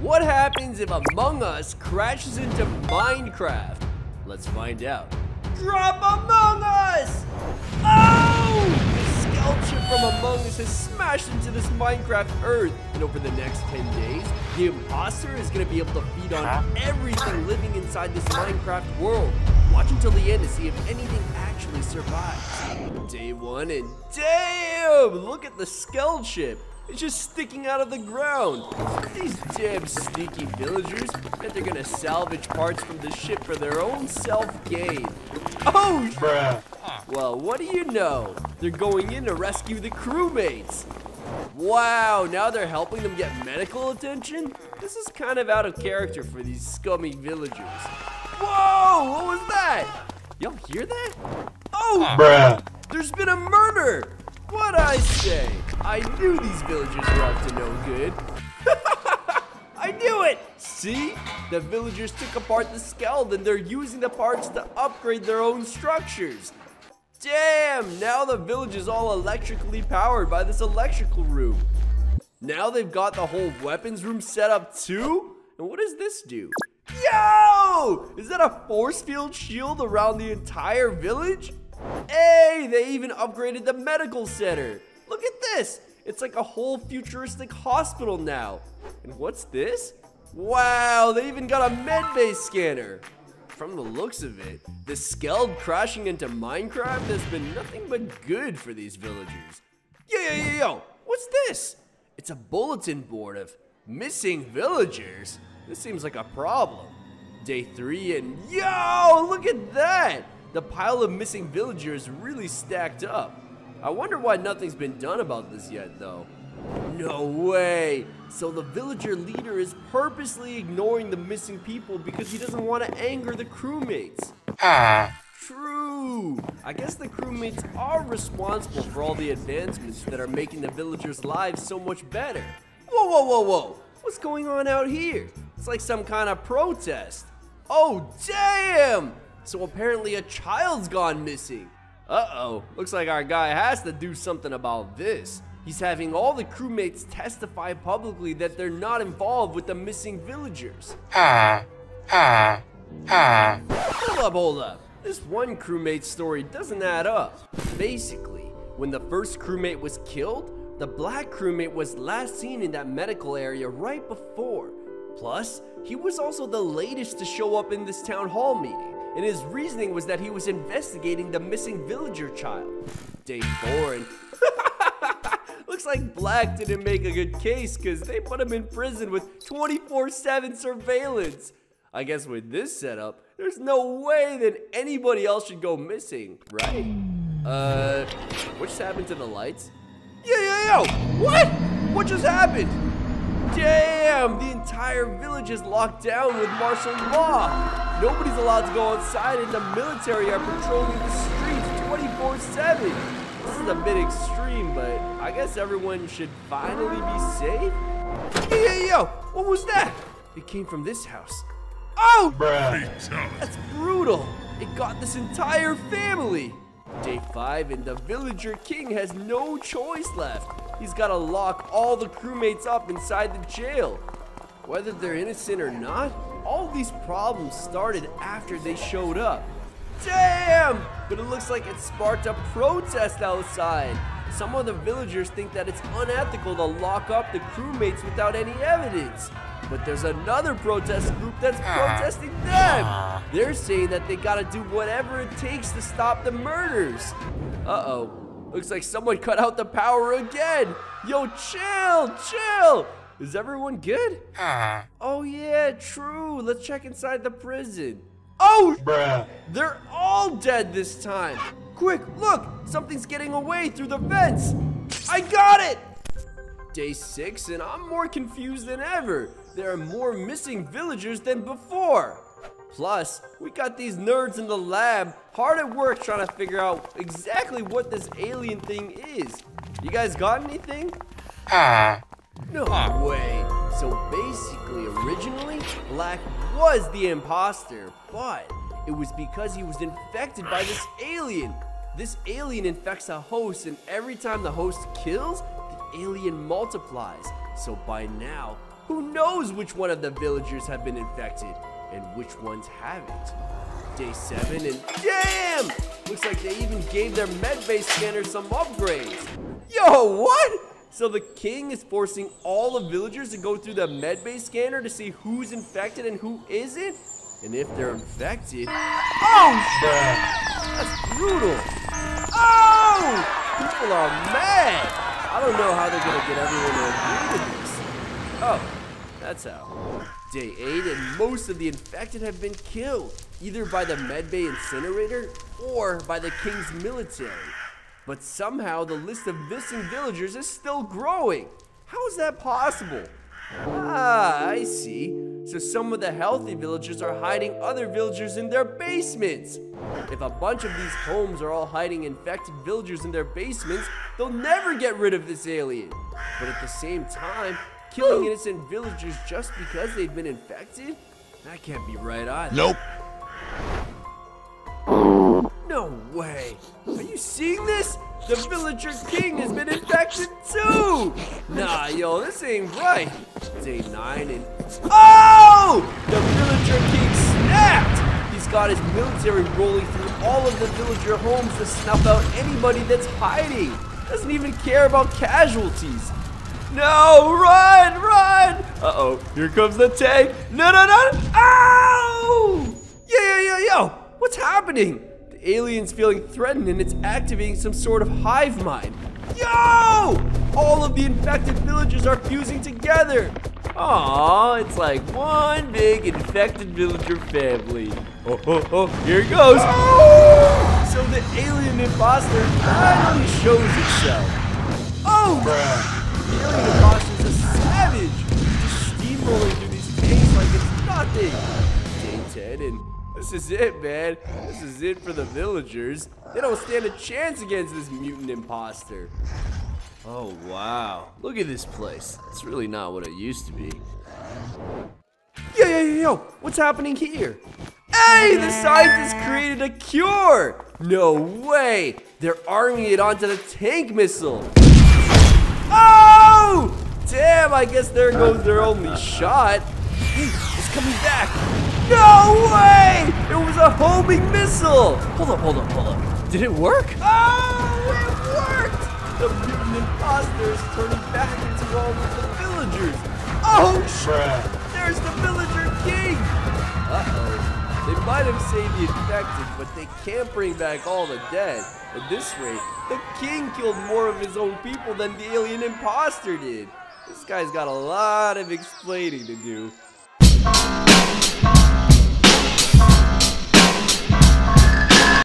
What happens if Among Us crashes into Minecraft? Let's find out. Drop Among Us! Oh! The Skeld from Among Us has smashed into this Minecraft Earth, and over the next 10 days, the imposter is gonna be able to feed on everything living inside this Minecraft world. Watch until the end to see if anything actually survives. Day one, and damn! Look at the Skeld ship. It's just sticking out of the ground. These damn sneaky villagers that they're gonna salvage parts from the ship for their own self-gain. Oh, Bruh. well, what do you know? They're going in to rescue the crewmates. Wow, now they're helping them get medical attention? This is kind of out of character for these scummy villagers. Whoa, what was that? Y'all hear that? Oh, Bruh. there's been a murder! What I say? I knew these villagers were up to no good. I knew it! See? The villagers took apart the Skeld. They're using the parts to upgrade their own structures. Damn! Now the village is all electrically powered by this electrical room. Now they've got the whole weapons room set up too? And what does this do? Yo! Is that a force field shield around the entire village? Hey, they even upgraded the medical center. Look at this. It's like a whole futuristic hospital now. And what's this? Wow, they even got a medbay scanner. From the looks of it, the skeld crashing into Minecraft has been nothing but good for these villagers. Yo, yo, yo, yo, what's this? It's a bulletin board of missing villagers. This seems like a problem. Day three and yo, look at that! The pile of missing villagers really stacked up. I wonder why nothing's been done about this yet though. No way! So the villager leader is purposely ignoring the missing people because he doesn't want to anger the crewmates. Ah. True! I guess the crewmates are responsible for all the advancements that are making the villagers' lives so much better. Whoa, whoa, whoa, whoa! What's going on out here? It's like some kind of protest. Oh, damn! So apparently a child's gone missing. Uh-oh, looks like our guy has to do something about this. He's having all the crewmates testify publicly that they're not involved with the missing villagers. Hold up, hold up. This one crewmate story doesn't add up. Basically, when the first crewmate was killed, the black crewmate was last seen in that medical area right before. Plus, he was also the latest to show up in this town hall meeting, and his reasoning was that he was investigating the missing villager child. Four, and looks like Black didn't make a good case because they put him in prison with 24 7 surveillance. I guess with this setup, there's no way that anybody else should go missing, right? Uh, what just happened to the lights? Yo, yo, yo! What? What just happened? Damn, the entire village is locked down with martial law. Nobody's allowed to go outside and the military are patrolling the streets 24-7. This is a bit extreme, but I guess everyone should finally be safe. Yo, yo, yo, what was that? It came from this house. Oh! Bruh. That's brutal. It got this entire family. Day five, and the villager king has no choice left. He's got to lock all the crewmates up inside the jail. Whether they're innocent or not, all these problems started after they showed up. Damn! But it looks like it sparked a protest outside. Some of the villagers think that it's unethical to lock up the crewmates without any evidence. But there's another protest group that's ah. protesting them. Ah. They're saying that they gotta do whatever it takes to stop the murders. Uh-oh. Looks like someone cut out the power again. Yo, chill, chill. Is everyone good? Ah. Oh yeah, true. Let's check inside the prison. Oh, Bruh. they're all dead this time. Quick, look, something's getting away through the vents. I got it. Day six, and I'm more confused than ever. There are more missing villagers than before. Plus, we got these nerds in the lab hard at work trying to figure out exactly what this alien thing is. You guys got anything? Ah. No way. So basically, originally, Black was the imposter, but it was because he was infected by this alien. This alien infects a host, and every time the host kills, the alien multiplies. So by now, Who knows which one of the villagers have been infected and which ones haven't? Day 7 and damn! Looks like they even gave their medbay scanner some upgrades. Yo, what? So the king is forcing all the villagers to go through the medbay scanner to see who's infected and who isn't? And if they're infected... Oh, That's brutal. Oh! People are mad. I don't know how they're gonna get everyone to agree to this. Oh, that's how. Day 8 and most of the infected have been killed, either by the medbay incinerator or by the king's military. But somehow the list of missing villagers is still growing. How is that possible? Ah, I see. So some of the healthy villagers are hiding other villagers in their basements. If a bunch of these homes are all hiding infected villagers in their basements, they'll never get rid of this alien. But at the same time, killing innocent villagers just because they've been infected? That can't be right either. Nope. No way. Are you seeing this? The villager king has been infected too. Nah, yo, this ain't right. Day nine and oh, the villager king snapped. He's got his military rolling through all of the villager homes to snuff out anybody that's hiding. Doesn't even care about casualties. No, run, run! Uh-oh, here comes the tank. No, no, no! Ow! Yo, yo, yo, yo! What's happening? The alien's feeling threatened and it's activating some sort of hive mind. Yo! All of the infected villagers are fusing together. Aw, it's like one big infected villager family. Oh, oh, oh, here it goes. So the alien imposter finally shows itself. Oh! The alien imposter is a savage. Just steamrolling through these tanks like it's nothing. Day 10 and this is it, man. This is it for the villagers. They don't stand a chance against this mutant imposter. Oh, wow. Look at this place. It's really not what it used to be. Yo, yo, yo, yo. What's happening here? Hey, the scientists created a cure! No way! They're arming it onto the tank missile. Damn, I guess there goes their only shot. Hey, it's coming back. No way! It was a homing missile! Hold up, hold up, hold up. Did it work? Oh, it worked! The mutant imposter is turning back into all of the villagers. Oh, shit! There's the villager king! Uh-oh. They might have saved the infected, but they can't bring back all the dead. At this rate, the king killed more of his own people than the alien imposter did. This guy's got a lot of explaining to do.